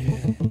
yeah.